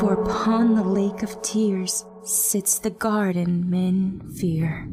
For upon the lake of tears sits the garden men fear.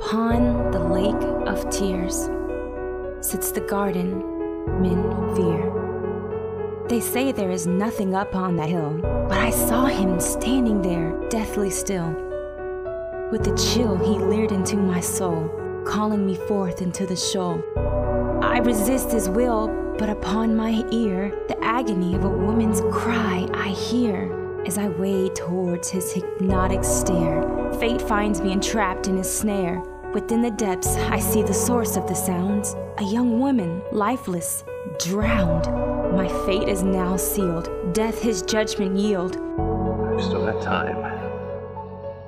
Upon the lake of tears sits the garden men fear. They say there is nothing up on that hill, but I saw him standing there, deathly still. With a chill, he leered into my soul, calling me forth into the shoal. I resist his will, but upon my ear, the agony of a woman's cry I hear as I wade towards his hypnotic stare. Fate finds me entrapped in his snare. Within the depths, I see the source of the sounds a young woman, lifeless, drowned. My fate is now sealed. Death his judgment yield. I've still got time.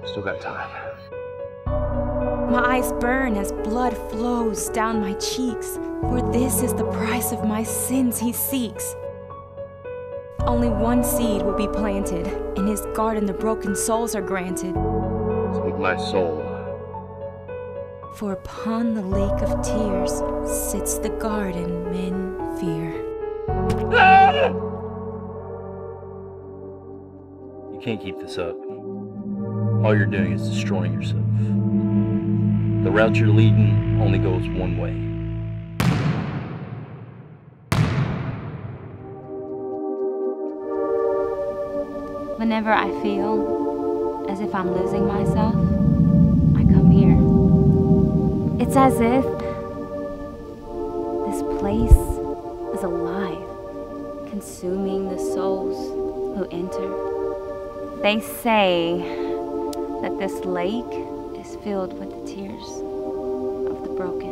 Still got time. My eyes burn as blood flows down my cheeks, for this is the price of my sins he seeks. Only one seed will be planted. In his garden, the broken souls are granted. Take my soul. For upon the lake of tears sits the garden men fear. You can't keep this up. All you're doing is destroying yourself. The route you're leading only goes one way. Whenever I feel as if I'm losing myself, I come here. It's as if this place is alive, consuming the souls who enter. They say that this lake is filled with the tears of the broken.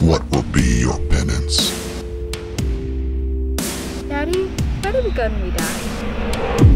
What will be your penance? Daddy? Why did when we die?